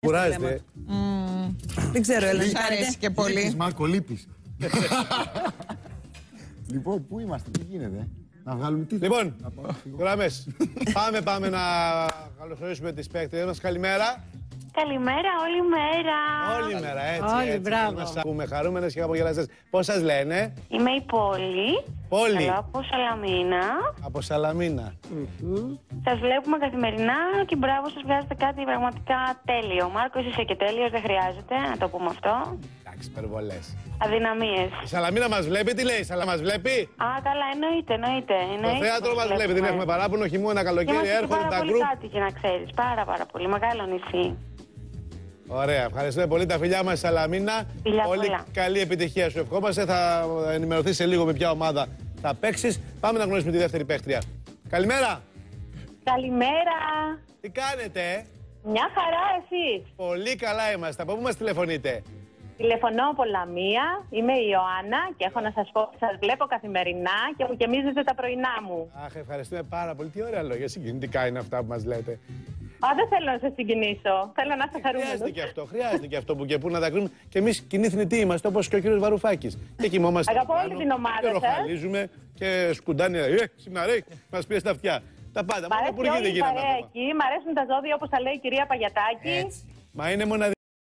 Κουράζεται. Δεν ξέρω, Έλενα. Σ' αρέσει και πολύ. Λύπης, Μάρκο, λείπεις. λοιπόν, πού είμαστε, τι γίνεται; Να βγάλουμε τι; Λοιπόν, Να πάω να φύγω. γραμμές. πάμε, πάμε να καλωσορίσουμε τις παίκτες μας. Καλημέρα. Καλημέρα, όλη μέρα. Όλη μέρα, έτσι. Όλη, έτσι. μπράβο. Μας ακούμε χαρούμενες και απογελαστές. Πώς σας λένε, Είμαι η Πόλη. Πόλη. Καλώ από Σαλαμίνα. από Σαλαμίνα. Σας βλέπουμε καθημερινά και μπράβο σας βγάζετε κάτι πραγματικά τέλειο. Μάρκος, είσαι και τέλειος, δεν χρειάζεται να το πούμε αυτό. Εντάξει, υπερβολές. Αδυναμίες. Η Σαλαμίνα μας βλέπει, τι λέει, η Σαλαμίνα μας βλέπει; Α, καλά, εννοείται, εννοείται. Το εννοείται θέατρο πως μας βλέπει, δεν βλέπουμε. έχουμε παράπονο, χειμώνα, καλοκαίρι, Είμαστε και έρχονται πάρα τα πολύ γκρουπ. κάτοικοι, να ξέρεις. Πάρα, πάρα πολύ. Μεγάλο νησί. Ωραία, ευχαριστούμε πολύ τα φιλιά μας Σαλαμίνα. Φιλιά πολύ πολλά. καλή επιτυχία σου ευχόμαστε. Θα ενημερωθείς σε λίγο με ποια ομάδα θα παίξεις. Πάμε να γνωρίσουμε τη δεύτερη παίχτρια. Καλημέρα. Καλημέρα. Τι κάνετε, Μια χαρά εσείς. Πολύ καλά είμαστε. Από πού μας τηλεφωνείτε; Τηλεφωνώ από Λαμία, είμαι η Ιωάννα και έχω να σας πω ότι σας βλέπω καθημερινά και μου γεμίζετε τα πρωινά μου. Αχ, ευχαριστούμε πάρα πολύ. Τι ωραία λόγια, συγκινητικά είναι αυτά που μας λέτε. Α, δεν θέλω να σας συγκινήσω. Θέλω να είστε Χρειάζεται χαρούμενος. και αυτό, χρειάζεται και αυτό που και που να τα κρίνουμε. Και εμείς κοινή θνητοί είμαστε, όπως και ο κύριος Βαρουφάκης. Και κοιμόμαστε. Αγαπώ πάνω όλη την ομάδα Και σας. ροχαλίζουμε και σκουντάνι. Ε, σημαρέ, μας πήρε στα αυτιά. Τα πάντα. Μ' Μόνο αρέσει υπουργοί δεν όλη η γίναμε παρέα ακόμα. εκεί, μ' αρέσουν τα ζώδια όπως τα λέει η κυρία Παγιατάκη. Μα είναι μοναδική.